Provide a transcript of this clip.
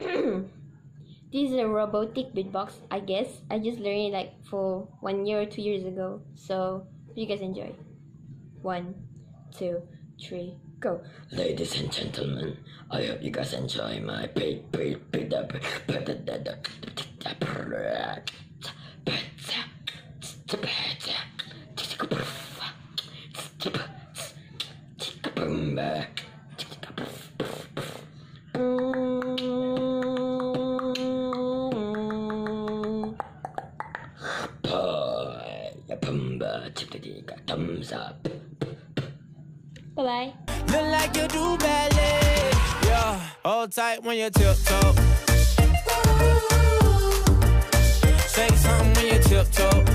this is a robotic beatbox. I guess I just learned it like for one year or two years ago. So you guys enjoy. One, two, three, go. Ladies and gentlemen, I hope you guys enjoy my beat, beat, beat up, thumbs up. Bye bye. Look like you do ballet. Yeah, hold tight when you tiptoe. Say something when you tiptoe.